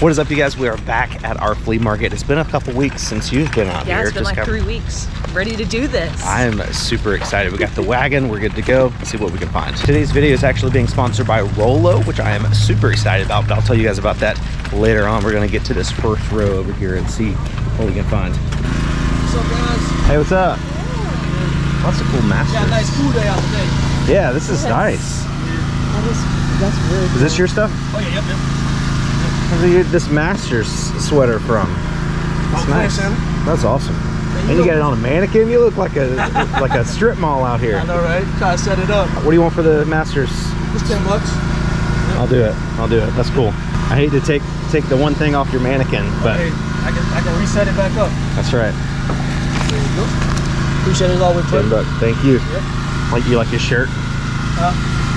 What is up, you guys? We are back at our flea market. It's been a couple weeks since you've been out Yeah, here. it's been Just like three weeks. Ready to do this. I'm super excited. We got the wagon. We're good to go. Let's see what we can find. Today's video is actually being sponsored by Rollo, which I am super excited about, but I'll tell you guys about that later on. We're going to get to this first row over here and see what we can find. What's up, guys? Hey, what's up? Lots of cool masters. Got a nice cool day out today. Yeah, this is nice. That is, that's really Is this your stuff? Oh, yeah, yep, yep. Where'd you get this Masters sweater from? That's Oh, nice. Sam. That's awesome. There And you go. got it on a mannequin? You look like a like a strip mall out here. I know, right? Try to set it up. What do you want for the Masters? Just 10 bucks. I'll do it. I'll do it. That's cool. I hate to take take the one thing off your mannequin, but Hey, I can, I can reset it back up. that's right. There you go. Appreciate it all with Ten you. bucks. Thank you. Yep. Like you like your shirt? Uh,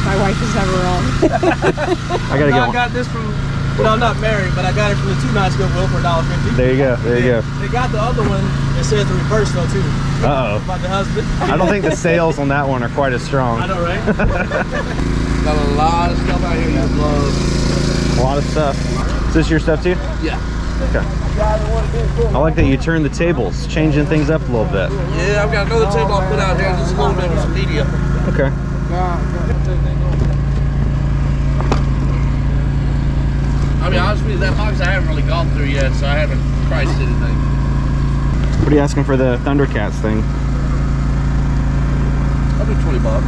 My wife is never wrong. I gotta I got this from, you know, I'm not married, but I got it from the two nights Goodwill for $1.50. There you go. There you go. They got the other one that says the reverse though too. Uh oh. About the husband. I don't think the sales on that one are quite as strong. I know, right? got a lot of stuff out here you love. A lot of stuff. Is this your stuff too? Yeah. Okay. I like that you turn the tables, changing things up a little bit. Yeah, I've got another table I'll put out here just a little bit with some media. Okay. I mean, honestly, that box I haven't really gone through yet, so I haven't priced anything. What are you asking for the Thundercats thing? I'll do 20 bucks.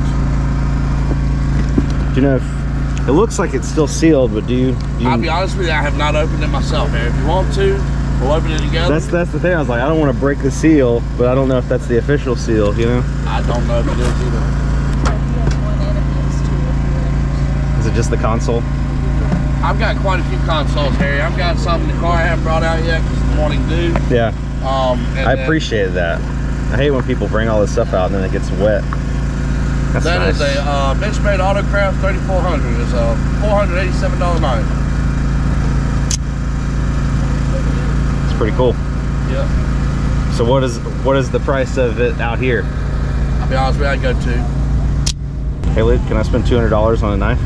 Do you know if it looks like it's still sealed, but do you? Do you I'll be honest with you, I have not opened it myself, man. If you want to, we'll open it together. that's that's the thing. I was like, I don't want to break the seal, but I don't know if that's the official seal. You know? I don't know if it is either. Is it just the console? I've got quite a few consoles, Harry. I've got some in the car I haven't brought out yet because the morning due. Yeah. Um, I appreciate that. I hate when people bring all this stuff out and then it gets wet. That's That nice. is a uh, Benchmade Autocrat 3400. It's a $487.90. It's pretty cool. Yeah. So what is what is the price of it out here? I'll be honest with you, I'd go two. Hey Luke, can I spend two hundred dollars on a knife?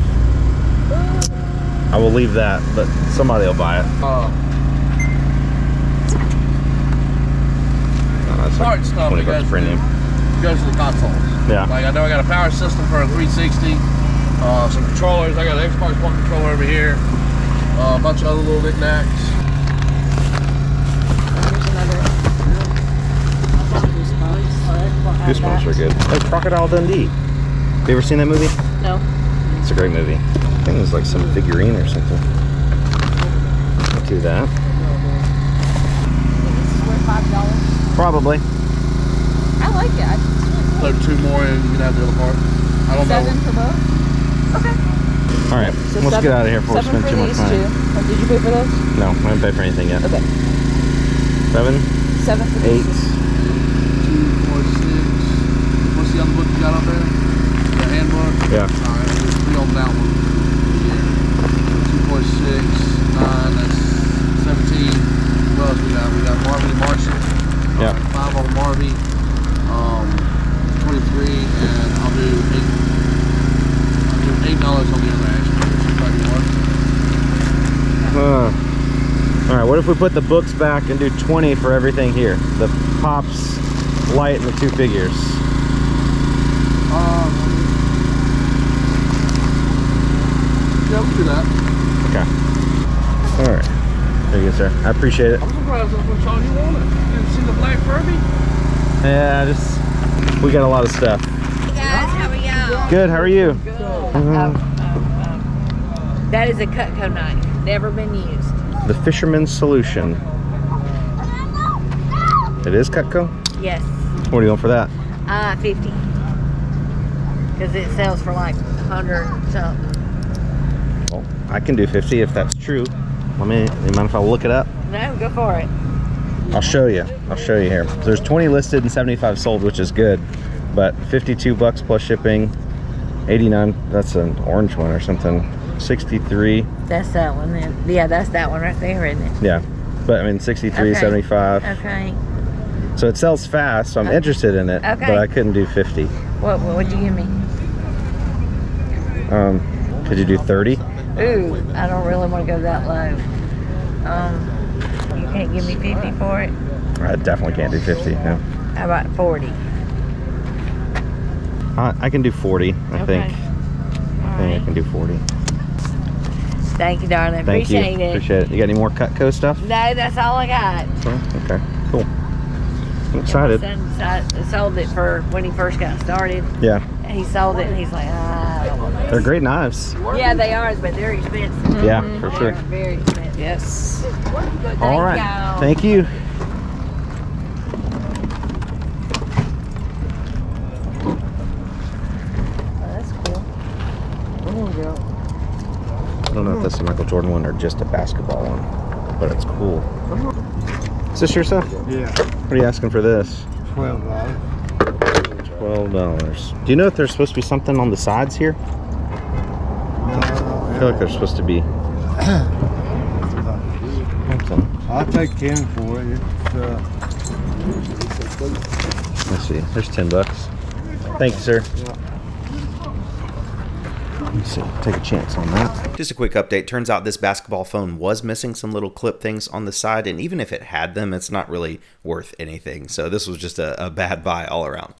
I will leave that, but somebody will buy it. Uh, Uh, it's Smart stuff twenty that bucks goes premium. goes to the consoles. Yeah. Like I know I got a power system for a 360, uh, some controllers. I got an Xbox One controller over here, uh, a bunch of other little knickknacks. Here's another. Goosebumps are good. Oh, Crocodile Dundee. Have you ever seen that movie? No. It's a great movie. I think it was like some figurine or something. I'll do that. This worth five dollars. Probably. I like it. I think it's really cool. Throw two more in, you can have the other part. I don't Seven know. for both. Okay. All right, So let's seven- get out of here before we spend too much these money. two. Oh, did you pay for those? No, I haven't paid for anything yet. Okay. Seven, Seven for eight. these. Two, four, six. What's the other book you got up there? The handbook? Yeah. Alright, there's three on that one. Yeah. Two, four, six, nine, that's 17. What else we got? We got Marvin and Marshall. Yeah. Alright, Five on Marvy. Um, 23, and I'll do eight. I'll do eight dollars on the other action. Uh, all right, what if we put the books back and do 20 for everything here? The pops, light, and the two figures. Um, yeah, we'll do that. Okay. All right. There you go, sir. I appreciate it. I'm surprised that's what y'all you wanted. You didn't see the black Furby? Yeah, just we got a lot of stuff. Hey guys, how are y'all? Good. How are you? Mm-hmm. Um, um, um, that is a Cutco knife. Never been used. The Fisherman's Solution. It is Cutco. Yes. What are you going for that? Uh, 50. Because it sells for like 100 something. Well, I can do 50 if that's true. Let me. You mind if I look it up? No, go for it. I'll show you. I'll show you here. There's 20 listed and 75 sold, which is good. But 52 bucks plus shipping. 89. That's an orange one or something. 63. That's that one then. Yeah, that's that one right there, isn't it? Yeah. But I mean 63, Okay. 75. Okay. So it sells fast, so I'm interested in it. Okay. But I couldn't do 50. What, what would you give me? Um, could you do 30? Ooh, I don't really want to go that low. Um, You can't give me 50 for it? I definitely can't do 50. No. How about 40? I, I can do 40, I think. Okay. I All think I can do 40. Thank you, darling. Thank Appreciate you. it. Appreciate it. You got any more Cutco stuff? No, that's all I got. Oh, okay, cool. I'm excited. My son sold it for when he first got started. Yeah, He sold it and he's like, ah, I don't want they're great knives. Yeah, they are, but they're expensive. Yeah, for sure. They're very expensive. Yes. Thank All right. Thank you. Oh, that's cool. I don't know if this is a Michael Jordan one or just a basketball one, but it's cool. Is this your stuff? Yeah, What are you asking for this? twelve dollars. Twelve dollars. Do you know if there's supposed to be something on the sides here? I feel like there's supposed to be. I'll take ten for it. Uh, Let's see. There's ten bucks. Thank you, sir. Let's see. Take a chance on that. Just a quick update. Turns out this basketball phone was missing some little clip things on the side, and even if it had them, it's not really worth anything. So this was just a, a bad buy all around.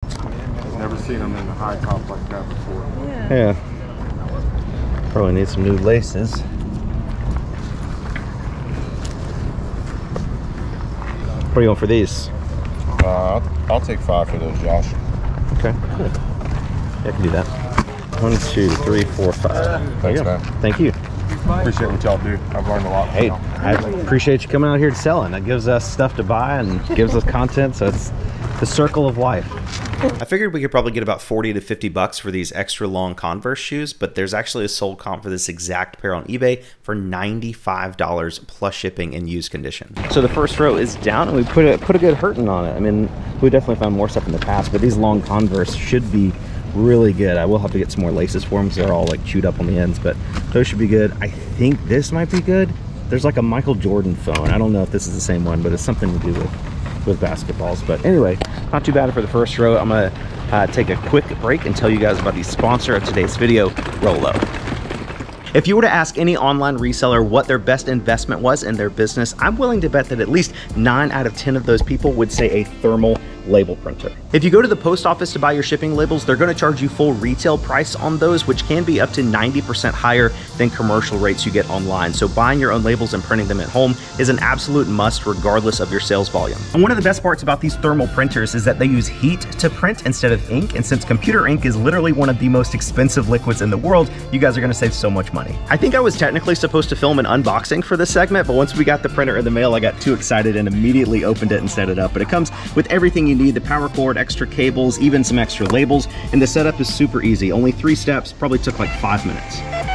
never seen them in the high top like that before. Yeah. Yeah. Probably need some new laces. What are you going for these? Uh, I'll, I'll take five for those, Josh. Okay, cool. Yeah, I can do that. One, two, three, four, five. There Thanks, you go. man. Thank you. Appreciate what y'all do. I've learned a lot. from Hey. I appreciate you coming out here and selling. That gives us stuff to buy and gives us content, so it's the circle of life. I figured we could probably get about 40 to 50 bucks for these extra long Converse shoes, but there's actually a sold comp for this exact pair on eBay for $95 plus shipping in used condition. So the first row is down and we put a put a good hurting on it. I mean, we definitely found more stuff in the past, but these long Converse should be really good. I will have to get some more laces for them because they're all like chewed up on the ends, but those should be good. I think this might be good. There's like a Michael Jordan phone. I don't know if this is the same one, but it's something to do with with basketballs. But anyway, not too bad for the first row. I'm gonna uh, take a quick break and tell you guys about the sponsor of today's video, Rollo. If you were to ask any online reseller what their best investment was in their business, I'm willing to bet that at least 9 out of 10 of those people would say a thermal label printer. If you go to the post office to buy your shipping labels, they're going to charge you full retail price on those, which can be up to 90% higher than commercial rates you get online. So buying your own labels and printing them at home is an absolute must regardless of your sales volume. And one of the best parts about these thermal printers is that they use heat to print instead of ink, and since computer ink is literally one of the most expensive liquids in the world, you guys are going to save so much money. I think I was technically supposed to film an unboxing for this segment, but once we got the printer in the mail, I got too excited and immediately opened it and set it up. But it comes with everything you need, the power cord, extra cables, even some extra labels, and the setup is super easy. Only three steps, probably took like five minutes.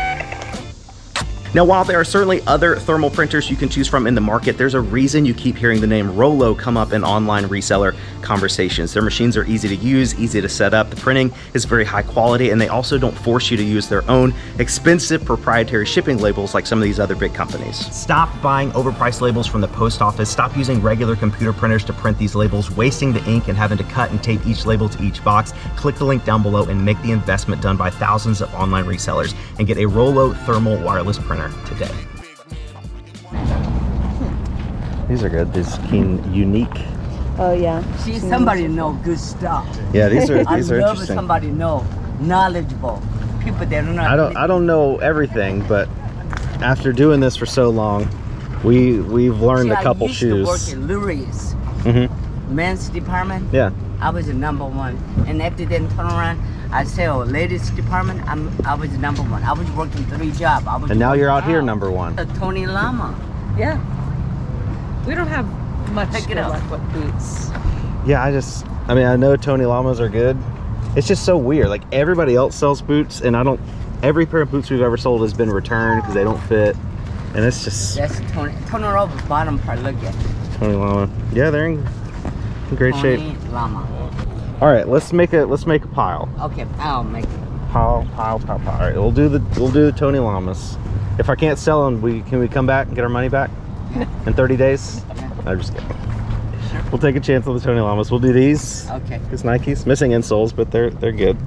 Now, while there are certainly other thermal printers you can choose from in the market, there's a reason you keep hearing the name Rollo come up in online reseller conversations. Their machines are easy to use, easy to set up, the printing is very high quality, and they also don't force you to use their own expensive proprietary shipping labels like some of these other big companies. Stop buying overpriced labels from the post office, stop using regular computer printers to print these labels, wasting the ink and having to cut and tape each label to each box. Click the link down below and make the investment done by thousands of online resellers and get a Rollo thermal wireless printer today. These are good. These keen, unique. Oh yeah. See, somebody know good stuff. Yeah, these are I these are love interesting. somebody know knowledgeable people that are not. I don't I don't know everything, but after doing this for so long, we we've learned See, a couple I used shoes. To work in Lurie's hmm men's department. Yeah. I was the number one, and after then turn around, I sell ladies department. I'm I was the number one. I was working three jobs. I was And now you're out here number one. Uh, Tony Lama. Yeah. We don't have much Pick it good luck with boots. Yeah, I just I mean I know Tony Lamas are good. It's just so weird. Like everybody else sells boots, and I don't. Every pair of boots we've ever sold has been returned because they don't fit, and it's just That's Tony. Tony Lama bottom part. Look at Tony Lama. Yeah, they're in, in great Tony shape. Lama. All right, let's make a let's make a pile. Okay, I'll make it. Pile, pile, pile, pile. All right, we'll do the we'll do the Tony Lamas. If I can't sell them, we can we come back and get our money back in 30 days? I'm just kidding. We'll take a chance on the Tony Lamas. We'll do these. Okay. These Nikes, missing insoles, but they're they're good.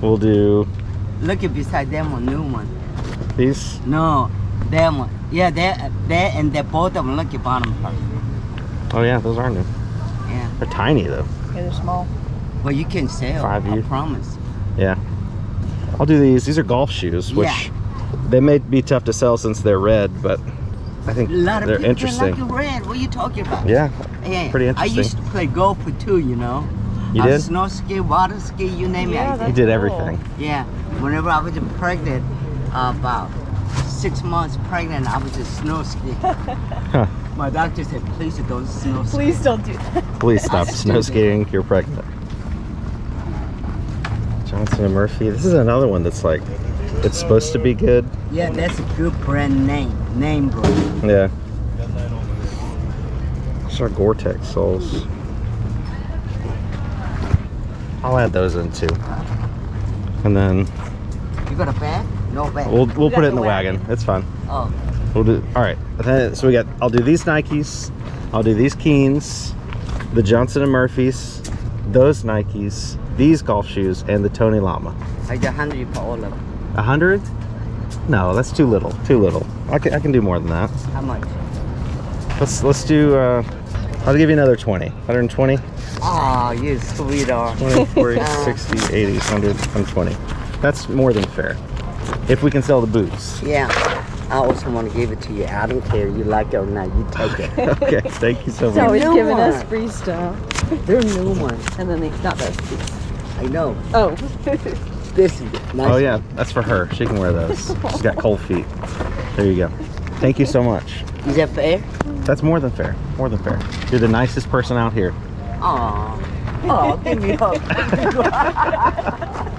We'll do Look at beside them one, new one. these. No, them one. Yeah, that that and that both of them look at bottom part. Oh yeah, those are new. Yeah. They're tiny though. Okay, they're small. Well, you can sell. Five I promise. Yeah. I'll do these. These are golf shoes, which Yeah. they may be tough to sell since they're red, but I think A lot of they're people interesting. like red. What are you talking about? Yeah. Yeah. Pretty interesting. I used to play golf for two, you know. You I did? Snow ski, water ski, you name Yeah, it. I You did. that's did cool. everything. Yeah. Whenever I was pregnant, uh, about six months pregnant, I was a snow ski. My doctor said, please don't snow ski. Please don't do that. Please stop snow skiing. skating. You're pregnant. Johnson and Murphy. This is another one that's like, it's supposed to be good. Yeah, that's a good brand name. Name brand. Yeah. These are Gore-Tex soles. I'll add those in too. And then You got a bag? No bag. we'll we'll put it in the the wagon. It's fine. oh, We'll do all right. then- So we got. I'll do these Nikes. I'll do these Keens, the Johnson and Murphys, those Nikes, these golf shoes, and the Tony Lama. I got hundred for all of them. A hundred? No, that's too little. Too little. I can I can do more than that. How much? Let's let's do. Uh, I'll give you another 20. 120, Oh, you sweetheart. 20, 40, 60, 80, 100, 120. That's more than fair. If we can sell the boots. Yeah. I also want to give it to you. I don't care you like it or not. You take it. okay, thank you so He's much. always new giving us one. free stuff. They're new ones. And then they, not those. these. I know. Oh. This is oh, nice. Oh yeah, that's for her. She can wear those. She's got cold feet. There you go. Thank you so much. Is that fair? That's more than fair. More than fair. You're the nicest person out here. Aw. Oh, give me a hug.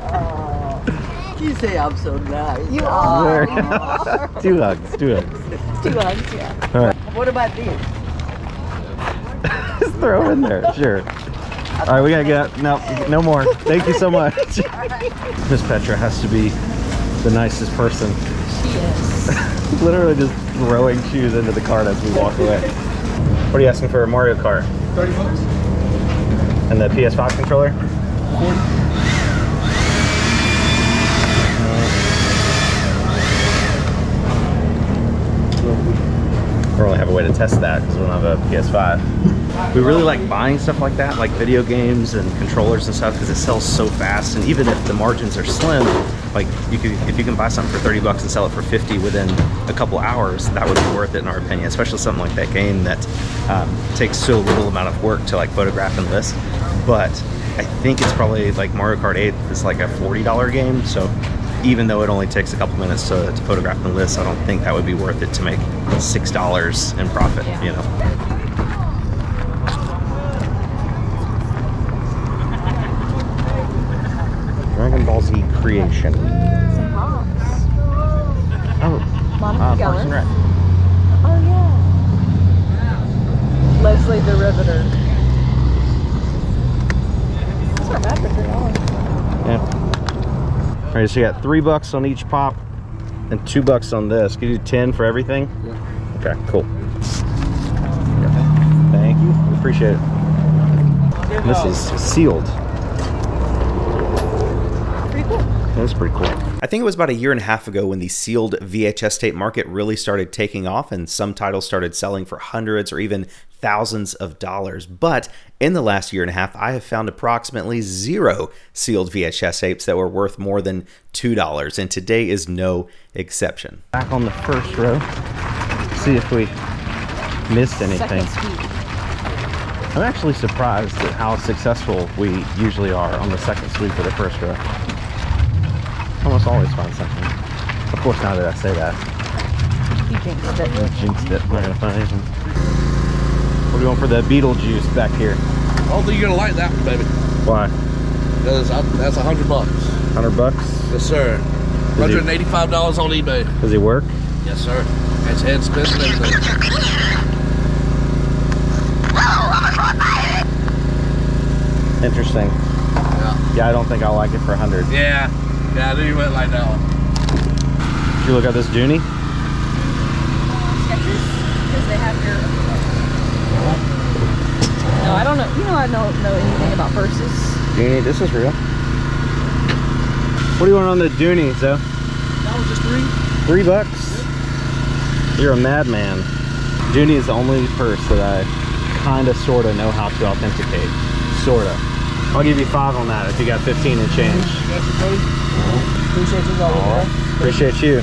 You say I'm so nice. You are. Two hugs. Two hugs. two hugs. Yeah. All right. What about these? Just throw in there. Sure. All right, we gotta get. No, no more. Thank you so much. Miss. Petra has to be the nicest person. She is. Literally just throwing shoes into the cart as we walk away. What are you asking for a Mario Kart? 30 bucks. And the PS5 controller? 40. probably have a way to test that because we don't have a PS5. We really like buying stuff like that, like video games and controllers and stuff because it sells so fast. And even if the margins are slim, like you could, if you can buy something for 30 bucks and sell it for 50 within a couple hours, that would be worth it in our opinion, especially something like that game that um, takes so little amount of work to like photograph and list. But I think it's probably like Mario Kart 8 is like a $40 game. So even though it only takes a couple minutes to, to photograph and list, I don't think that would be worth it to make six dollars in profit. Yeah. You know. Dragon Ball Z creation. Some moms. Oh, Monica uh, Geller. Parks Rec. Oh, yeah. Leslie the Riveter. That's not bad for three dollars. Yeah. All right, so you got three bucks on each pop and two bucks on this. Can you do 10 for everything? Yeah. Okay, cool. Thank you. We appreciate it. And this is sealed. Pretty cool. That's pretty cool. I think it was about a year and a half ago when the sealed VHS tape market really started taking off and some titles started selling for hundreds or even thousands of dollars. But in the last year and a half, I have found approximately zero sealed VHS tapes that were worth more than $2, and today is no exception. Back on the first row. See if we missed anything. I'm actually surprised at how successful we usually are on the second sweep of the first row. Almost always find something. Of course, now that I say that, You jinxed it. I jinxed it. I'm not gonna find anything. What do you want for the Beetlejuice back here? I don't think you're gonna like that one, baby. Why? Because that's a hundred bucks. 100 bucks? Yes, sir. Hundred and eighty-five dollars on eBay. Does he work? Yes, sir. It's head spins and everything. Interesting. Yeah. Yeah, I don't think I'll like it for 100. Yeah. Yeah, I knew you went like that one. you look at this Dooney? Skechers? Because they have your. No, I don't know. You know, I don't know anything about purses. Dooney, this is real. What do you want on the Dooney, so? That was just three. Three bucks? You're a madman. Dooney is the only purse that I kind of, sort of know how to authenticate. Sort of. I'll give you five on that if you got 15 and change. Appreciate you. Appreciate you.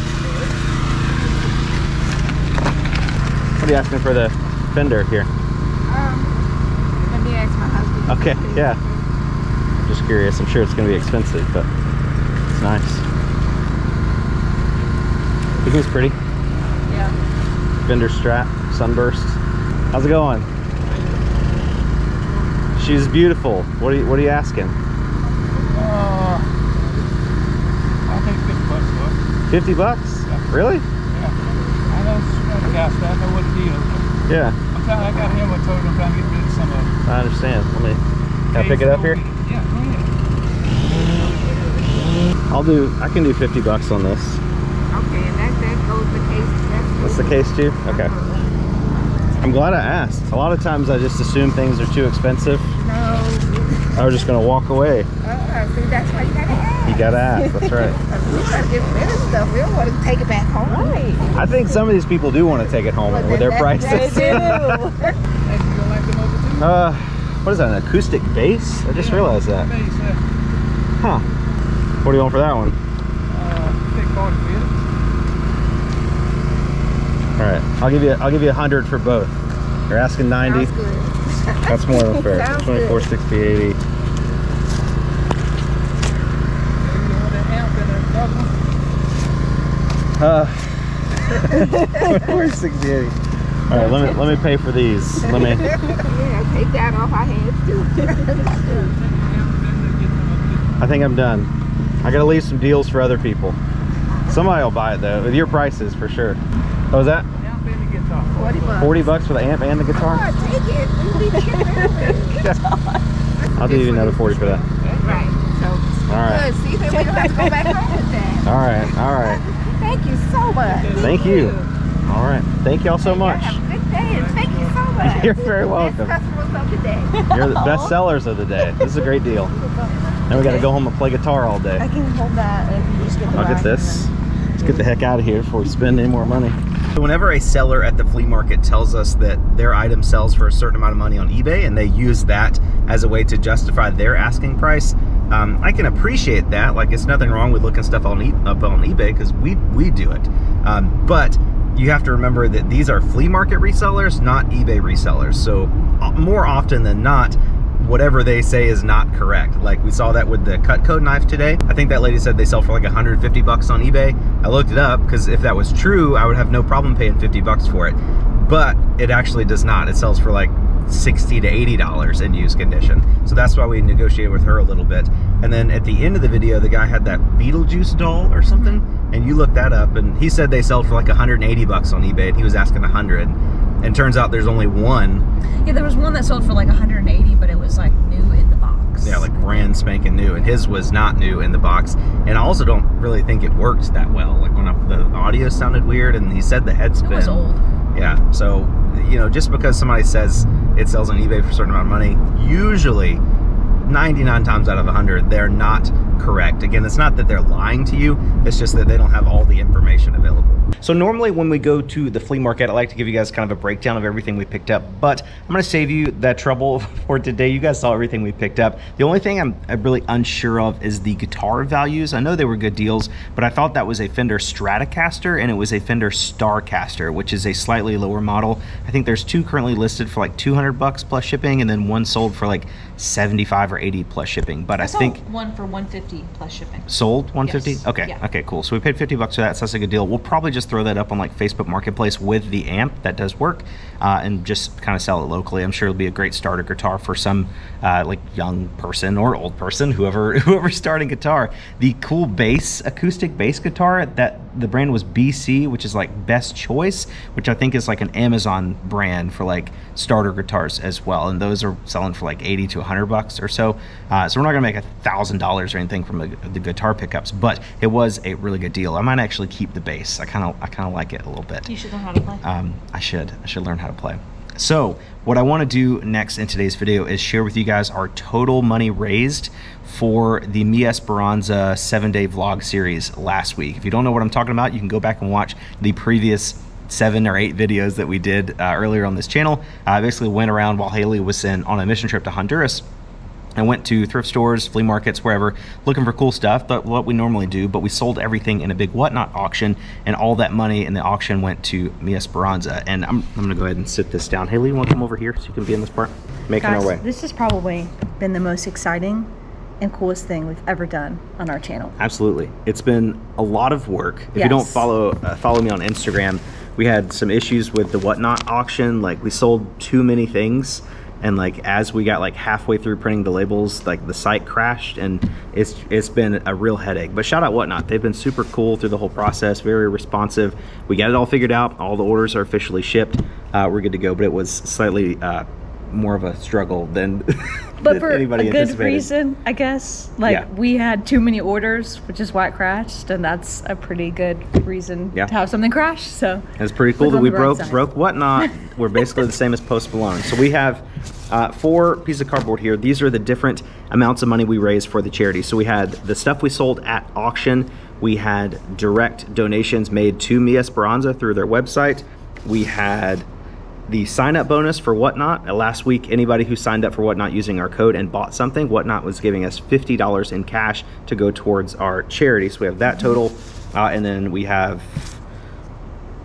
What are you asking for the fender here? Let me ask my husband. Okay, yeah. Just curious. I'm sure it's going to be expensive, but it's nice. You think it's pretty? Yeah. Fender strap, sunburst. How's it going? She's beautiful. What are you What are you asking? 50 bucks? Yeah. Really? Yeah. I know some gas, bag. I know what deal. Yeah. I'm trying, I got him a total, I'm trying to get rid of some of it. I understand. Let me, can okay, I pick it up here? Yeah, go ahead. I'll do, I can do 50 bucks on this. Okay, and that, that goes the case. That's, that's the case too? Okay. I'm glad I asked. A lot of times I just assume things are too expensive. No. I was just going to walk away. -uh, see, that's why you got to ask. You gotta ask. That's right. We gotta get rid of stuff. We don't want to take it back home. Right. I think some of these people do want to take it home with their prices. Hey, you gonna like them over too? Uh, what is that? An acoustic bass? I just realized that. Base, uh, Huh. What do you want for that one? uh, take 40 for. All right. I'll give you. I'll give you a hundred for both. You're asking ninety. That's more than fair. Sounds 24, 60, 80. You want that amp and that other one? Uh, 24, 60, All right. Let me let me pay for these. Let me. Yeah, take that off our hands too. I think I'm done. I gotta leave some deals for other people. Somebody will buy it though, with your prices for sure. What was that? Amp and the guitar. 40 bucks. 40 bucks for the amp and the guitar? Oh, take it. We need to get rid. I'll give you another 40 for that. Right. So, All right. good. See, then we don't have to go back home with that. All right, all right. Thank you so much. Thank you. All right. Thank y'all so much. Have a good day and thank you so much. You're very welcome. Best customers of the day. You're the best sellers of the day. This is a great deal. Now we gotta go home and play guitar all day. I can hold that if you just get the I'll get bag this. Let's get the heck out of here before we spend any more money. So whenever a seller at the flea market tells us that their item sells for a certain amount of money on eBay and they use that as a way to justify their asking price, um, I can appreciate that. Like it's nothing wrong with looking stuff on e- up on eBay because we we do it. Um, but you have to remember that these are flea market resellers, not eBay resellers. So uh, more often than not, whatever they say is not correct. Like we saw that with the Cutco knife today. I think that lady said they sell for like 150 bucks on eBay. I looked it up because if that was true, I would have no problem paying 50 bucks for it. But it actually does not. It sells for like 60 to 80 dollars in used condition. So that's why we negotiated with her a little bit. And then at the end of the video, the guy had that Beetlejuice doll or something, and you looked that up, and he said they sell for like 180 bucks on eBay, and he was asking 100. And turns out there's only one Yeah, there was one that sold for like 180, but it was like new in the box. Yeah, like brand spanking new, and his was not new in the box. And I also don't really think it worked that well. Like when I, the audio sounded weird, and he said the head It spin. was old. Yeah, so you know, just because somebody says it sells on eBay for a certain amount of money, usually 99 times out of 100, they're not correct. Again, it's not that they're lying to you, it's just that they don't have all the information available. So normally when we go to the flea market, I like to give you guys kind of a breakdown of everything we picked up, but I'm gonna save you that trouble for today. You guys saw everything we picked up. The only thing I'm, I'm really unsure of is the guitar values. I know they were good deals, but I thought that was a Fender Stratocaster and it was a Fender Starcaster, which is a slightly lower model. I think there's two currently listed for like 200 bucks plus shipping, and then one sold for like 75 or 80 plus shipping. But I, I think one for 150 plus shipping. sold 150 Yes. okay Yeah. okay cool so we paid 50 bucks for that so that's a good deal we'll probably just throw that up on like facebook marketplace with the amp that does work uh, and just kind of sell it locally i'm sure it'll be a great starter guitar for some uh, like young person or old person whoever whoever's starting guitar the cool bass acoustic bass guitar that the brand was bc which is like best choice which i think is like an amazon brand for like starter guitars as well and those are selling for like 80 to 100 bucks or so uh, so we're not gonna make a thousand dollars or anything from the, the guitar pickups but it was a really good deal i might actually keep the bass i kind of i kind of like it a little bit You should learn how to play. um, I should. I should learn how to play. So, what I want to do next in today's video is share with you guys our total money raised for the Mi Esperanza seven day vlog series last week. If you don't know what I'm talking about, you can go back and watch the previous seven or eight videos that we did uh, earlier on this channel. I basically went around while Haley was in on a mission trip to Honduras I went to thrift stores, flea markets, wherever, looking for cool stuff, but what we normally do, but we sold everything in a big whatnot auction, and all that money in the auction went to Mi Esperanza. And I'm, I'm gonna go ahead and sit this down. Haley, you wanna come over here so you can be in this part? Making Guys, our way. this has probably been the most exciting and coolest thing we've ever done on our channel. Absolutely. It's been a lot of work. If you don't follow uh, follow me on Instagram, we had some issues with the whatnot auction. Like we sold too many things, and like as we got like halfway through printing the labels, like the site crashed, and it's it's been a real headache. But shout out whatnot. They've been super cool through the whole process, very responsive. We got it all figured out. All the orders are officially shipped. Uh, we're good to go. But it was slightly. Uh, more of a struggle than, But than for anybody a good reason, I guess. Like Yeah. we had too many orders, which is why it crashed, and that's a pretty good reason Yeah. to have something crash. So It's pretty cool that we broke side. broke whatnot. We're basically the same as Post Malone. So we have uh, four pieces of cardboard here. These are the different amounts of money we raised for the charity. So we had the stuff we sold at auction. We had direct donations made to Mi Esperanza through their website. We had the sign up bonus for Whatnot. Last week, anybody who signed up for Whatnot using our code and bought something, Whatnot was giving us $50 in cash to go towards our charity. So we have that total. Uh, and then we have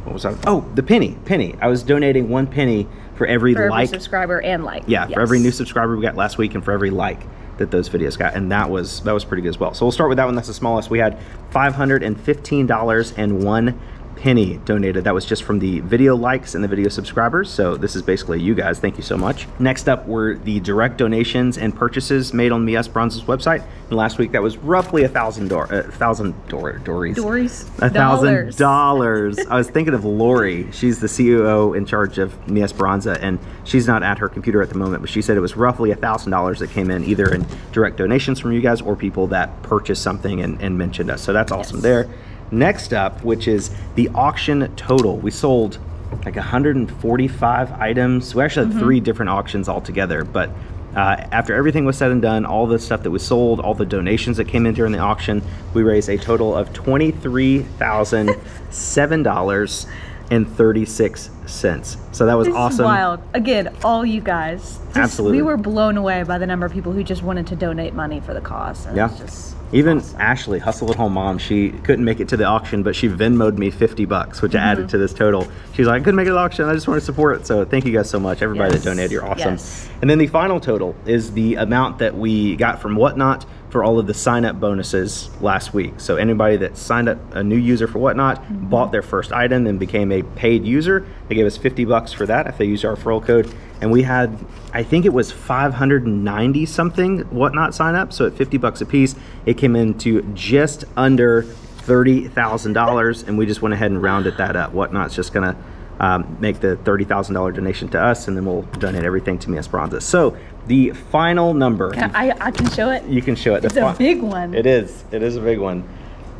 what was that? Oh, the penny. Penny. I was donating one penny for every for every like. subscriber and like. yeah, for every new subscriber we got last week, and for every like that those videos got, and that was that was pretty good as well. So we'll start with that one. That's the smallest. We had five hundred and fifteen dollars and one penny donated. That was just from the video likes and the video subscribers. So this is basically you guys. Thank you so much. Next up were the direct donations and purchases made on Mi Esperanza's website. And last week that was roughly a thousand door, a uh, thousand door, dories. Dories. A thousand Dollars. I was thinking of Lori. She's the CEO in charge of Mi Esperanza, and she's not at her computer at the moment, but she said it was roughly a thousand dollars that came in either in direct donations from you guys or people that purchased something and, and mentioned us. So that's awesome Yes. there. Next up, which is the auction total. We sold like 145 items. We actually had three different auctions altogether, but uh, after everything was said and done, all the stuff that was sold, all the donations that came in during the auction, we raised a total of twenty-three thousand seven dollars and thirty-six cents. So that was This is awesome. wild. Again, all you guys. Just- Absolutely. We were blown away by the number of people who just wanted to donate money for the cause. Yeah. Just Even awesome. Ashley, Hustle at Home Mom, she couldn't make it to the auction, but she Venmoed me 50 bucks, which Mm-hmm. added to this total. She's like, I couldn't make it to the auction. I just want to support it. So thank you guys so much. Everybody Yes. that donated, you're awesome. Yes. And then the final total is the amount that we got from Whatnot for all of the sign up bonuses last week. So anybody that signed up a new user for Whatnot, Mm-hmm. bought their first item, and became a paid user, they gave us 50 bucks for that if they used our referral code. And we had, I think it was 590 something Whatnot sign up. So at 50 bucks a piece, it came into just under $30,000. And we just went ahead and rounded that up. Whatnot's just going to um, make the $30,000 donation to us, and then we'll donate everything to Mi Esperanza. So the final number, Can I, I can show it. you can show it. The It's a big one. It is. It is a big one.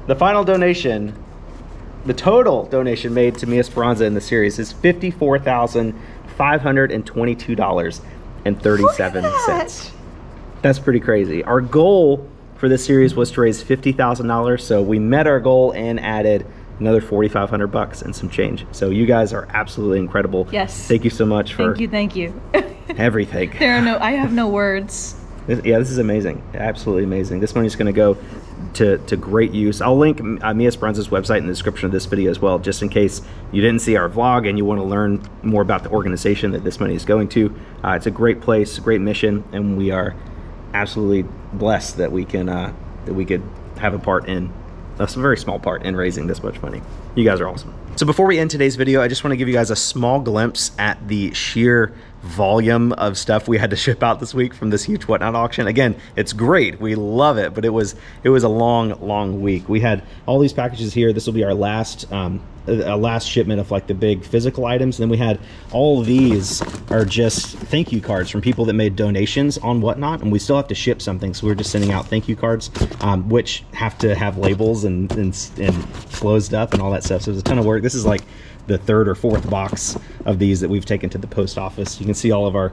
The final donation, the total donation made to Mi Esperanza in the series is fifty-four thousand five hundred and twenty-two dollars and thirty-seven cents. That's pretty crazy. Our goal for this series was to raise fifty thousand dollars, so we met our goal and added another forty-five hundred bucks and some change. So you guys are absolutely incredible. Yes. Thank you so much for Thank you, thank you. everything. there are no. I have no words. This, yeah, this is amazing. Absolutely amazing. This money's going to go to, to great use. I'll link uh, Mi Esperanza's website in the description of this video as well, just in case you didn't see our vlog and you want to learn more about the organization that this money is going to. Uh, it's a great place, great mission, and we are absolutely blessed that we can uh, that we could have a part in a very small part in raising this much money. You guys are awesome. So before we end today's video, I just want to give you guys a small glimpse at the sheer volume of stuff we had to ship out this week from this huge whatnot auction. Again, it's great. We love it, but it was it was a long, long week. We had all these packages here. This will be our last um, a last shipment of like the big physical items. And then we had all these are just thank you cards from people that made donations on whatnot, and we still have to ship something. So we're just sending out thank you cards, um, which have to have labels and, and and closed up and all that stuff. So it's a ton of work. This is like the third or fourth box of these that we've taken to the post office. You can see all of our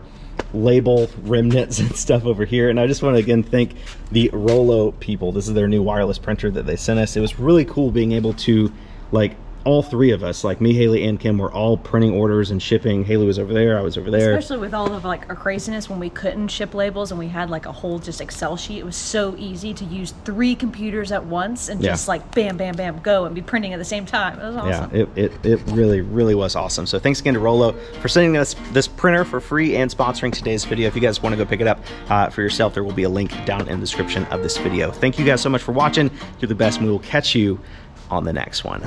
label remnants and stuff over here. And I just want to again thank the Rollo people. This is their new wireless printer that they sent us. It was really cool being able to like all three of us, like me, Haley, and Kim, were all printing orders and shipping. Haley was over there, I was over there. Especially with all of like our craziness when we couldn't ship labels and we had like a whole just Excel sheet. It was so easy to use three computers at once and Yeah. just like bam, bam, bam, go and be printing at the same time. It was awesome. Yeah, it, it, it really, really was awesome. So thanks again to Rollo for sending us this printer for free and sponsoring today's video. If you guys want to go pick it up uh, for yourself, there will be a link down in the description of this video. Thank you guys so much for watching. You're the best, and we will catch you on the next one.